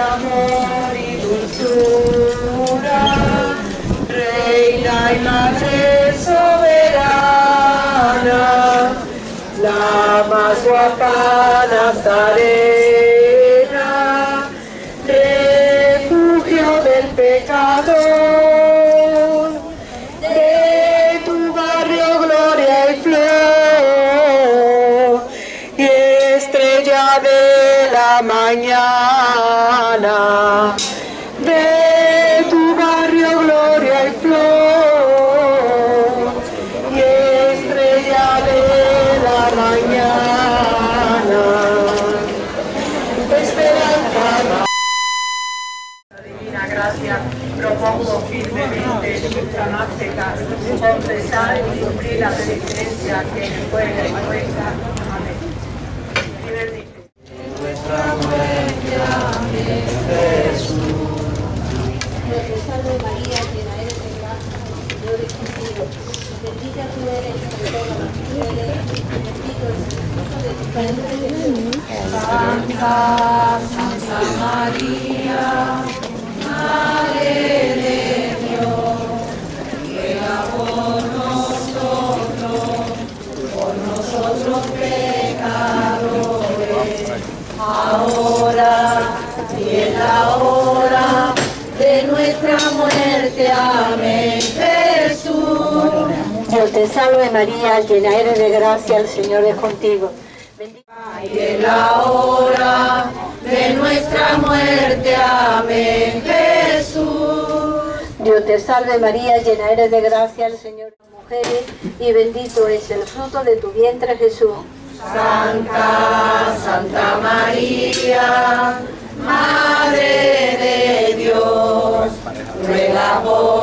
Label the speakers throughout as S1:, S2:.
S1: amor y dulzura, Reina y Madre la más guapa Nazarena, refugio del pecador, de tu barrio gloria y flor, y estrella de la mañana, de tu barrio gloria y flor, y estrella de la mañana, esperanza. Divina gracia, propongo firmemente Sanasteca confesar y cumplir la penitencia que fue impuesta. Amén. Primer dice.
S2: Dios te salve María, llena eres de gracia, el Señor es contigo. Bendita tú eres entre todas las mujeres, bendito es el fruto de tu vientre Jesús.
S1: Santa, Santa María, Madre de Dios, ruega por nosotros, por nosotros pecadores, ahora y en la hora de nuestra muerte. Amén. Jesús.
S2: Dios te salve María, llena eres de gracia, el Señor es contigo. Bendita
S1: y en la hora de nuestra muerte. Amén, Jesús.
S2: Dios te salve María, llena eres de gracia, el Señor mujeres, y bendito es el fruto de tu vientre Jesús.
S1: Santa, Santa María, Madre de Dios, ruega por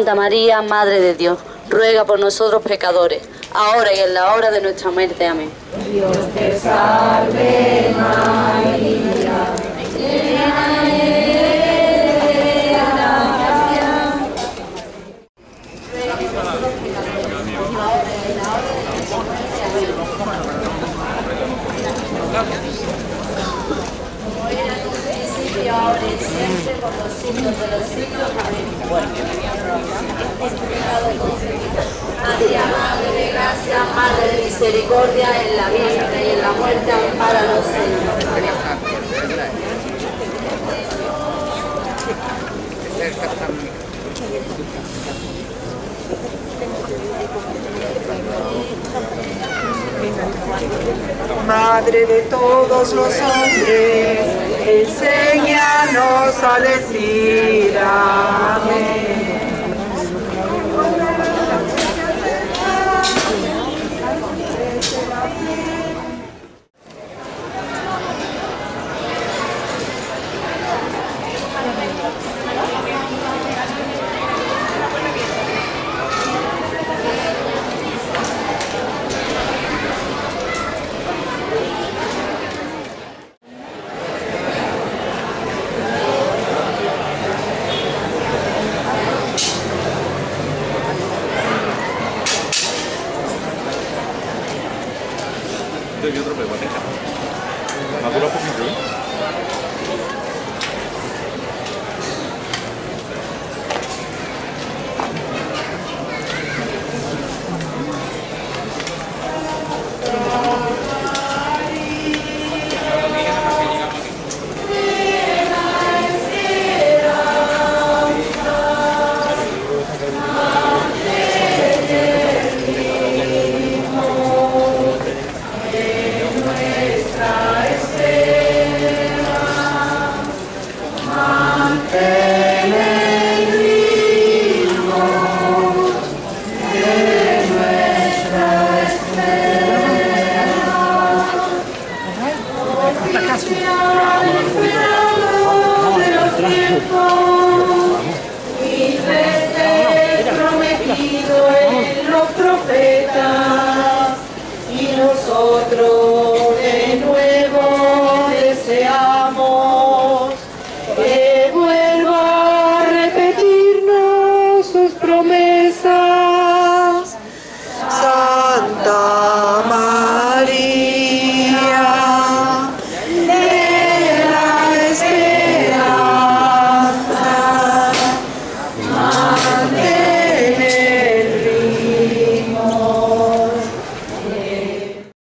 S3: Santa María, Madre de Dios, ruega por nosotros pecadores, ahora y en la hora de nuestra muerte. Amén.
S1: Dios te salve María, llena eres de gracia.
S3: María, Madre de Gracia, Madre de Misericordia, en la vida y en la muerte, para los.
S1: Madre de todos los hombres, enséñanos a decir amén. y otro me maneja. Poquito, ¿eh? Nosotros